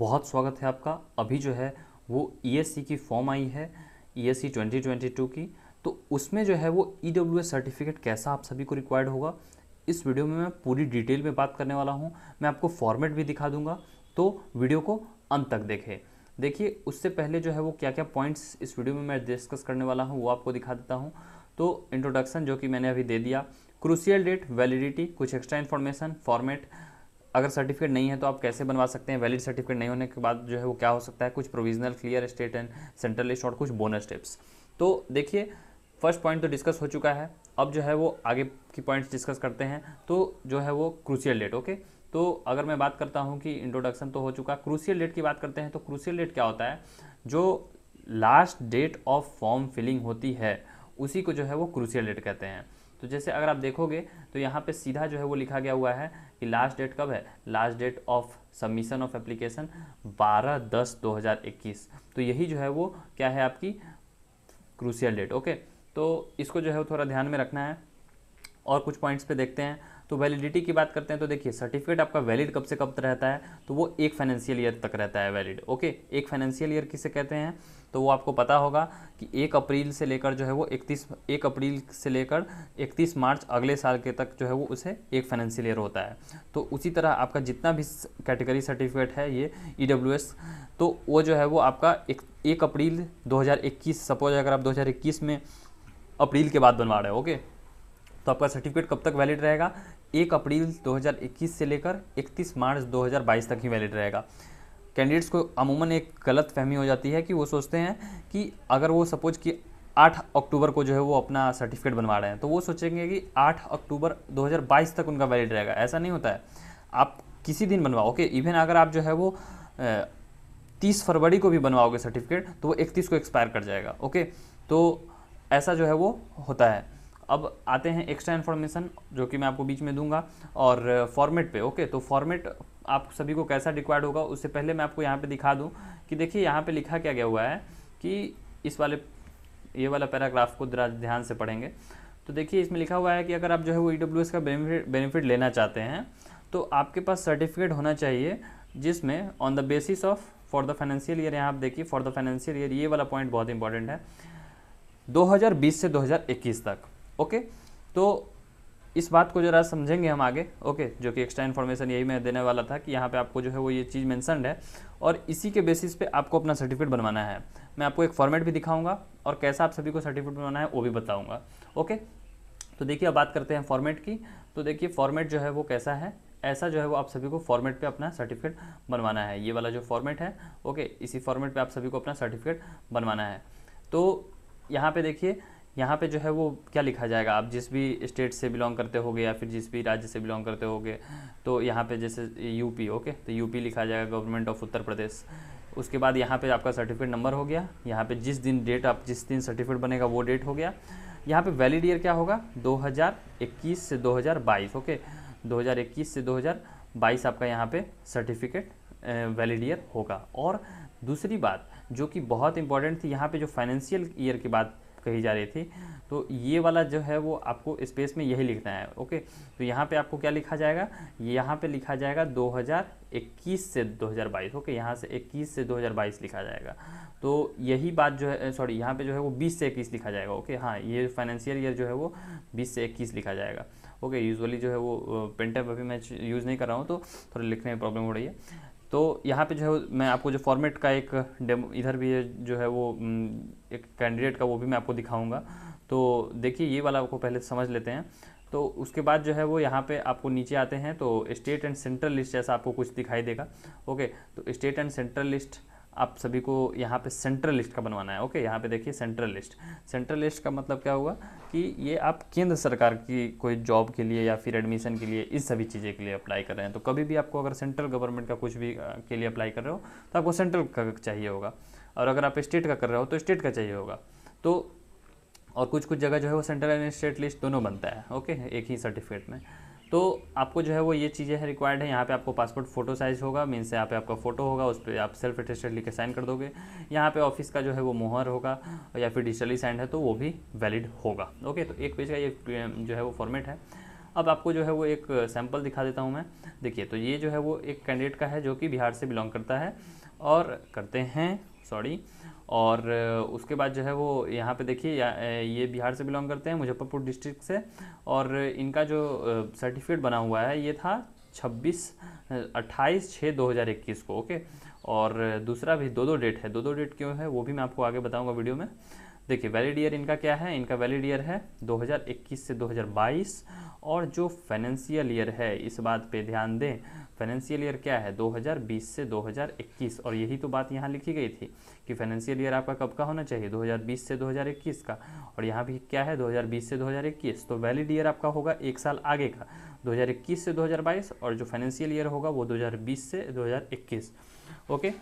बहुत स्वागत है आपका। अभी जो है वो ई की फॉर्म आई है ई एस की। तो उसमें जो है वो ई डब्ल्यू सर्टिफिकेट कैसा आप सभी को रिक्वायर्ड होगा, इस वीडियो में मैं पूरी डिटेल में बात करने वाला हूँ। मैं आपको फॉर्मेट भी दिखा दूँगा। तो वीडियो को अंत तक देखें। देखिए, उससे पहले जो है वो क्या क्या पॉइंट्स इस वीडियो में मैं डिस्कस करने वाला हूँ, वो आपको दिखा देता हूँ। तो इंट्रोडक्शन जो कि मैंने अभी दे दिया क्रूसियल डेट वैलिडिटी कुछ एक्स्ट्रा इन्फॉर्मेशन फॉर्मेट अगर सर्टिफिकेट नहीं है तो आप कैसे बनवा सकते हैं? वैलिड सर्टिफिकेट नहीं होने के बाद जो है वो क्या हो सकता है? कुछ provisional clear state and central list और कुछ बोनस टिप्स तो देखिए फ़र्स्ट पॉइंट तो डिस्कस हो चुका है। अब जो है वो आगे की पॉइंट्स डिस्कस करते हैं। तो जो है वो क्रूसियल डेट ओके तो अगर मैं बात करता हूँ कि इंट्रोडक्शन तो हो चुका। है क्रूसियल डेट की बात करते हैं तो क्रूसियल डेट क्या होता है? जो last date of form filling होती है, उसी को जो है वो क्रूसियल डेट कहते हैं। तो जैसे अगर आप देखोगे तो यहाँ पे सीधा जो है वो लिखा गया हुआ है कि लास्ट डेट कब है? Last date of submission of application 12 दस 2021 तो यही जो है वो क्या है आपकी? क्रूसियल डेट ओके तो इसको जो है वो थोड़ा ध्यान में रखना है। और कुछ पॉइंट्स पे देखते हैं। तो वैलिडिटी की बात करते हैं तो देखिए सर्टिफिकेट आपका वैलिड कब से कब तक रहता है तो वो एक फाइनेंशियल ईयर तक रहता है वैलिड ओके एक फाइनेंशियल ईयर किसे कहते हैं? तो वो आपको पता होगा कि एक अप्रैल से लेकर जो है वो इकतीस, एक अप्रैल से लेकर इकतीस मार्च अगले साल के तक जो है वो उसे एक फाइनेंशियल ईयर होता है। तो उसी तरह आपका जितना भी कैटेगरी सर्टिफिकेट है ये ई e तो वो जो है वो आपका एक एक अप्रैल 2021 सपोज़ अगर आप 2021 में अप्रैल के बाद बनवा रहे हो ओके तो आपका सर्टिफिकेट कब तक वैलिड रहेगा? एक अप्रैल 2021 से लेकर 31 मार्च 2022 तक ही वैलिड रहेगा। कैंडिडेट्स को अमूमन एक गलत फहमी हो जाती है कि वो सोचते हैं कि अगर वो सपोज़ कि 8 अक्टूबर को जो है वो अपना सर्टिफिकेट बनवा रहे हैं तो वो सोचेंगे कि 8 अक्टूबर 2022 तक उनका वैलिड रहेगा। ऐसा नहीं होता है। आप किसी दिन बनवाओ ओके इवन अगर आप जो है वो तीस फरवरी को भी बनवाओगे सर्टिफिकेट तो वो इकतीस को एक्सपायर कर जाएगा ओके तो ऐसा जो है वो होता है। अब आते हैं एक्स्ट्रा इन्फॉर्मेशन जो कि मैं आपको बीच में दूँगा और फॉर्मेट पे ओके तो फॉर्मेट आप सभी को कैसा रिक्वायर्ड होगा, उससे पहले मैं आपको यहाँ पे दिखा दूँ कि देखिए यहाँ पे लिखा क्या गया हुआ है कि इस वाले, ये वाला पैराग्राफ को ध्यान से पढ़ेंगे। तो देखिए इसमें लिखा हुआ है कि अगर आप जो है वो ई e का बेनिफिट बेनिफिट लेना चाहते हैं तो आपके पास सर्टिफिकेट होना चाहिए जिसमें on the basis of for the financial year यहाँ आप देखिए फॉर द फाइनेंशियल ईयर ये वाला पॉइंट बहुत इंपॉर्टेंट है 2020 से 2021 तक। ओके? तो इस बात को ज़रा समझेंगे हम आगे, ओके? जो कि एक्स्ट्रा इन्फॉर्मेशन यही मैं देने वाला था कि यहाँ पे आपको जो है वो ये चीज़ मैंसनड है और इसी के बेसिस पे आपको अपना सर्टिफिकेट बनवाना है। मैं आपको एक फॉर्मेट भी दिखाऊँगा और कैसा आप सभी को सर्टिफिकेट बनवाना है वो भी बताऊँगा, ओके? तो देखिए अब बात करते हैं फॉर्मेट की। तो देखिए फॉर्मेट जो है वो कैसा है? ऐसा जो है वो आप सभी को फॉर्मेट पे अपना सर्टिफिकेट बनवाना है। ये वाला जो फॉर्मेट है, ओके? इसी फॉर्मेट पे आप सभी को अपना सर्टिफिकेट बनवाना है। तो यहाँ पे देखिए यहाँ पे जो है वो क्या लिखा जाएगा? आप जिस भी स्टेट से बिलोंग करते होगे या फिर जिस भी राज्य से बिलोंग करते होगे तो यहाँ पे जैसे यूपी ओके तो यूपी लिखा जाएगा गवर्नमेंट ऑफ़ उत्तर प्रदेश उसके बाद यहाँ पे आपका सर्टिफिकेट नंबर हो गया। यहाँ पे जिस दिन डेट आप, जिस दिन सर्टिफिकेट बनेगा, वो डेट हो गया। यहाँ पे वैलिड ईयर क्या होगा? 2021 से 2022 ओके 2021 से 2022 आपका यहाँ पे सर्टिफिकेट वैलिड ईयर होगा। और दूसरी बात, जो कि बहुत इंपॉर्टेंट थी, यहाँ पे जो फाइनेंशियल ईयर की बात कही जा रही थी। तो ये वाला जो है वो आपको स्पेस में यही लिखना है ओके तो यहाँ पे आपको क्या लिखा जाएगा? यहाँ पे लिखा जाएगा 2021 से 2022 ओके यहाँ से 21 से 2022 लिखा जाएगा। तो यही बात जो है सॉरी यहाँ पे जो है वो 20 से 21 लिखा जाएगा ओके हाँ ये फाइनेंशियल ईयर जो है वो 20 से 21 लिखा जाएगा ओके यूजुअली जो है वो पेंटअप अभी मैं यूज़ नहीं कर रहा हूँ तो थोड़ा लिखने में प्रॉब्लम हो रही है। तो यहाँ पे जो है मैं आपको जो फॉर्मेट का एक डेमो इधर भी जो है वो एक कैंडिडेट का वो भी मैं आपको दिखाऊँगा। तो देखिए, ये वाला आपको पहले समझ लेते हैं। तो उसके बाद जो है वो यहाँ पे आपको नीचे आते हैं। तो स्टेट एंड सेंट्रल लिस्ट जैसा आपको कुछ दिखाई देगा। ओके तो स्टेट एंड सेंट्रल लिस्ट आप सभी को यहाँ पे सेंट्रल लिस्ट का बनवाना है ओके यहाँ पे देखिए सेंट्रल लिस्ट सेंट्रल लिस्ट का मतलब क्या हुआ कि ये आप केंद्र सरकार की कोई जॉब के लिए या फिर एडमिशन के लिए इस सभी चीज़ें के लिए अप्लाई कर रहे हैं। तो कभी भी आपको अगर सेंट्रल गवर्नमेंट का कुछ भी के लिए अप्लाई कर रहे हो तो आपको सेंट्रल का चाहिए होगा। और अगर आप स्टेट का कर रहे हो तो स्टेट का चाहिए होगा। तो और कुछ कुछ जगह जो है वो सेंट्रल एंड स्टेट लिस्ट दोनों बनता है ओके एक ही सर्टिफिकेट में। तो आपको जो है वो ये चीज़ें है रिक्वायर्ड है। यहाँ पे आपको पासपोर्ट फ़ोटो साइज़ होगा मीन्स यहाँ पे आपका फ़ोटो होगा, उस पर आप सेल्फ अटेस्टेड लिख के साइन कर दोगे। यहाँ पे ऑफ़िस का जो है वो मोहर होगा या फिर डिजिटली साइन है तो वो भी वैलिड होगा। ओके तो एक पेज का ये जो है वो फॉर्मेट है। अब आपको जो है वो एक सैंपल दिखा देता हूँ मैं। देखिए तो ये जो है वो एक कैंडिडेट का है जो कि बिहार से बिलोंग करता है और करते हैं सॉरी। और उसके बाद जो है वो यहाँ पे देखिए, ये बिहार से बिलोंग करते हैं, मुजफ्फरपुर डिस्ट्रिक्ट से। और इनका जो सर्टिफिकेट बना हुआ है, ये था छब्बीस अट्ठाईस छः दो हज़ार इक्कीस को, ओके? और दूसरा भी दो दो डेट है। दो दो डेट क्यों है, वो भी मैं आपको आगे बताऊँगा वीडियो में। देखिए वैलिड ईयर इनका क्या है इनका वैलिड ईयर है 2021 से 2022 और जो फाइनेंशियल ईयर है इस बात पे ध्यान दें फाइनेंशियल ईयर क्या है 2020 से 2021 और यही तो बात यहाँ लिखी गई थी कि फाइनेंशियल ईयर आपका कब का होना चाहिए 2020 से 2021 का और यहाँ भी क्या है 2020 से 2021 तो वैलिड ईयर आपका होगा एक साल आगे का 2021 से 2022 और जो फाइनेंशियल ईयर होगा वो 2020 से 2021 ओके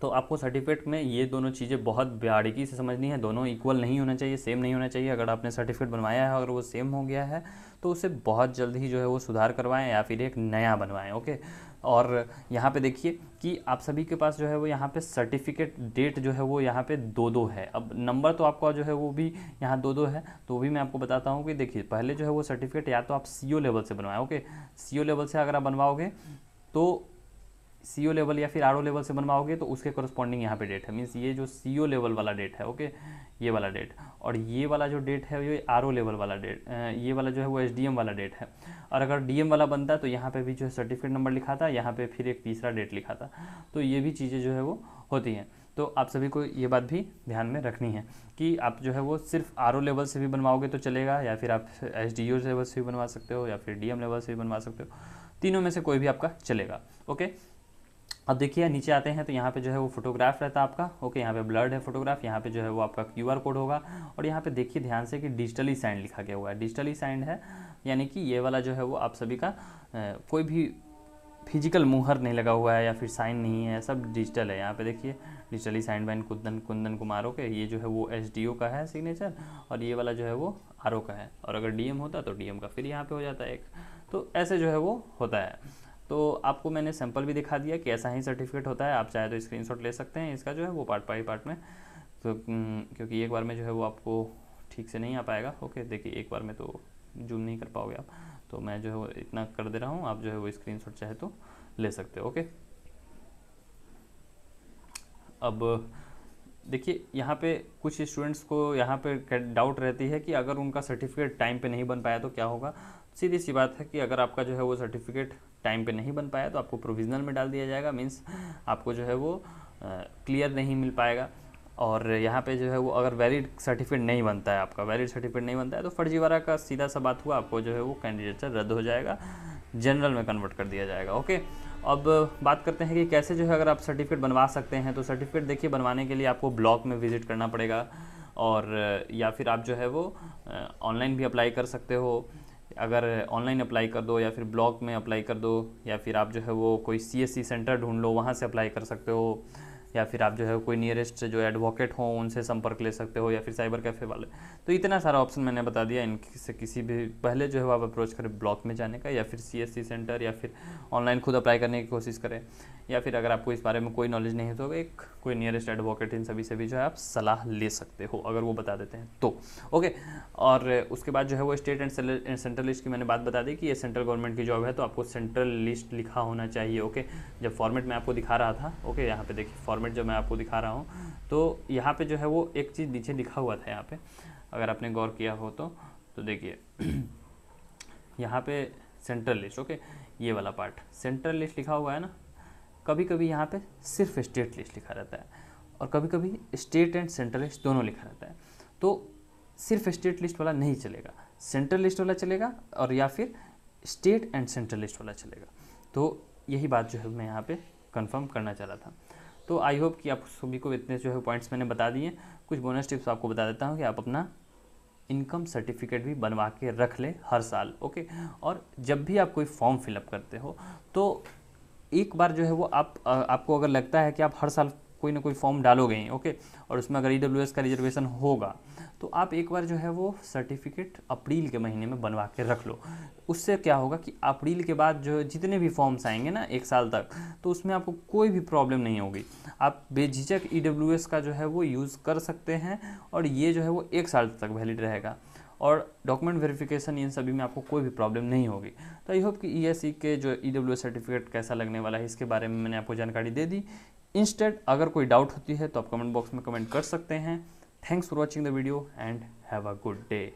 तो आपको सर्टिफिकेट में ये दोनों चीज़ें बहुत बारीकी से समझनी है, दोनों इक्वल नहीं होना चाहिए सेम नहीं होना चाहिए। अगर आपने सर्टिफिकेट बनवाया है अगर वो सेम हो गया है तो उसे बहुत जल्द ही जो है वो सुधार करवाएँ या फिर एक नया बनवाएँ ओके और यहाँ पे देखिए कि आप सभी के पास जो है वो यहाँ पे सर्टिफिकेट डेट जो है वो यहाँ पे दो दो है। अब नंबर तो आपका जो है वो भी यहाँ दो दो है तो भी मैं आपको बताता हूँ कि देखिए, पहले जो है वो सर्टिफिकेट या तो आप सीओ लेवल से बनवाएँ ओके सीओ लेवल से अगर आप बनवाओगे तो सी ओ लेवल या फिर आर ओ लेवल से बनवाओगे तो उसके कॉरस्पॉन्डिंग यहाँ पे डेट है। मीन्स ये जो सी ओ लेवल वाला डेट है ओके ये वाला डेट और ये वाला जो डेट है, ये आर ओ लेवल वाला डेट ये वाला जो है वो एच डी एम वाला डेट है। और अगर डी एम वाला बनता तो यहाँ पे भी जो है सर्टिफिकेट नंबर लिखा था, यहाँ पे फिर एक तीसरा डेट लिखा था। तो ये भी चीज़ें जो है वो होती हैं। तो आप सभी को ये बात भी ध्यान में रखनी है कि आप जो है वो सिर्फ़ आरओ लेवल से भी बनवाओगे तो चलेगा, या फिर आप एच डी लेवल से भी बनवा सकते हो, या फिर डीएम लेवल से भी बनवा सकते हो। तीनों में से कोई भी आपका चलेगा ओके अब देखिए, नीचे आते हैं तो यहाँ पे जो है वो फोटोग्राफ रहता है आपका। ओके यहाँ पे ब्लड है फोटोग्राफ यहाँ पे जो है वो आपका क्यूआर कोड होगा। और यहाँ पे देखिए, ध्यान से कि डिजिटली साइंड लिखा गया हुआ है। डिजिटली साइंड है, यानी कि ये वाला जो है वो आप सभी का कोई भी फ़िज़िकल मुहर नहीं लगा हुआ है या फिर साइन नहीं है, सब डिजिटल है। यहाँ पे देखिए डिजिटली साइन बाइन कुंदन कुंदन कुमार ओके ये जो है वो एच का है सिग्नेचर और ये वाला जो है वो आरओ का है। और अगर डीएम होता तो डीएम का फिर यहाँ पे हो जाता है एक। तो ऐसे जो है वो होता है। तो आपको मैंने सैंपल भी दिखा दिया कि ऐसा ही सर्टिफिकेट होता है, आप चाहे तो स्क्रीनशॉट ले सकते हैं इसका जो है, वो पार्ट बाई पार्ट में। तो क्योंकि एक बार में जो है वो आपको ठीक से नहीं आ पाएगा। ओके देखिए, एक बार में तो जूम नहीं कर पाओगे आप। तो मैं जो है वो इतना कर दे रहा हूँ, आप जो है वो स्क्रीन चाहे तो ले सकते हो ओके अब, देखिए, यहाँ पे कुछ स्टूडेंट्स को यहाँ पे डाउट रहती है कि अगर उनका सर्टिफिकेट टाइम पे नहीं बन पाया तो क्या होगा? सीधी सी बात है कि अगर आपका जो है वो सर्टिफिकेट टाइम पे नहीं बन पाया तो आपको प्रोविज़नल में डाल दिया जाएगा मीन्स आपको जो है वो क्लियर नहीं मिल पाएगा। और यहाँ पे जो है वो अगर वैलिड सर्टिफिकेट नहीं बनता है आपका वैलिड सर्टिफिकेट नहीं बनता है तो फर्जीवाड़ा का सीधा सा बात हुआ, आपको जो है वो कैंडिडेट रद्द हो जाएगा जनरल में कन्वर्ट कर दिया जाएगा ओके अब बात करते हैं कि कैसे जो है अगर आप सर्टिफिकेट बनवा सकते हैं तो सर्टिफिकेट देखिए, बनवाने के लिए आपको ब्लॉक में विज़िट करना पड़ेगा। और या फिर आप जो है वो ऑनलाइन भी अप्लाई कर सकते हो। अगर ऑनलाइन अप्लाई कर दो या फिर ब्लॉक में अप्लाई कर दो या फिर आप जो है वो कोई सीएससी सेंटर ढूंढ लो, वहाँ से अप्लाई कर सकते हो। या फिर आप जो है कोई नियरेस्ट जो एडवोकेट हो, उनसे संपर्क ले सकते हो या फिर साइबर कैफ़े वाले। तो इतना सारा ऑप्शन मैंने बता दिया। इनसे किसी भी, पहले जो है आप अप्रोच करें ब्लॉक में जाने का या फिर सीएससी सेंटर या फिर ऑनलाइन खुद अप्लाई करने की कोशिश करें। या फिर अगर आपको इस बारे में कोई नॉलेज नहीं है तो एक कोई नियरेस्ट एडवोकेट इन सभी से भी जो है आप सलाह ले सकते हो, अगर वो बता देते हैं तो। ओके, और उसके बाद जो है वो स्टेट एंड सेंट्रल लिस्ट की मैंने बात बता दी कि ये सेंट्रल गवर्नमेंट की जॉब है तो आपको सेंट्रल लिस्ट लिखा होना चाहिए, ओके? जब फॉर्मेट मैं आपको दिखा रहा था, ओके, यहाँ पे देखिए फॉर्मेट जब मैं आपको दिखा रहा हूँ तो यहाँ पे जो है वो एक चीज़ नीचे लिखा हुआ था यहाँ पे, अगर आपने गौर किया हो तो। तो देखिए, यहाँ पे सेंट्रल लिस्ट ओके ये वाला पार्ट सेंट्रल लिस्ट लिखा हुआ है ना? कभी कभी यहाँ पे सिर्फ़ स्टेट लिस्ट लिखा रहता है और कभी कभी स्टेट एंड सेंट्रल लिस्ट दोनों लिखा रहता है। तो सिर्फ़ स्टेट लिस्ट वाला नहीं चलेगा सेंट्रल लिस्ट वाला चलेगा और या फिर स्टेट एंड सेंट्रल लिस्ट वाला चलेगा। तो यही बात जो है मैं यहाँ पे कंफर्म करना चाह रहा था। तो आई होप कि आप सभी को इतने जो है पॉइंट्स मैंने बता दिए। कुछ बोनस टिप्स आपको बता देता हूँ कि आप अपना इनकम सर्टिफिकेट भी बनवा के रख लें हर साल ओके और जब भी आप कोई फॉर्म फिलअप करते हो तो एक बार जो है वो आप आपको अगर लगता है कि आप हर साल कोई ना कोई फॉर्म डालोगे ही, ओके? और उसमें अगर ई e का रिजर्वेशन होगा तो आप एक बार जो है वो सर्टिफिकेट अप्रैल के महीने में बनवा के रख लो। उससे क्या होगा कि अप्रैल के बाद जो जितने भी फॉर्म्स आएँगे ना एक साल तक तो उसमें आपको कोई भी प्रॉब्लम नहीं होगी। आप बेझिझक ई e का जो है वो यूज़ कर सकते हैं, और ये जो है वो एक साल तक वैलिड रहेगा। और डॉक्यूमेंट वेरिफिकेशन इन सभी में आपको कोई भी प्रॉब्लम नहीं होगी। तो आई होप कि ईएससी के जो ई सर्टिफिकेट कैसा लगने वाला है, इसके बारे में मैंने आपको जानकारी दे दी। इंस्टेंट अगर कोई डाउट होती है तो आप कमेंट बॉक्स में कमेंट कर सकते हैं। Thanks for watching the video and have a good day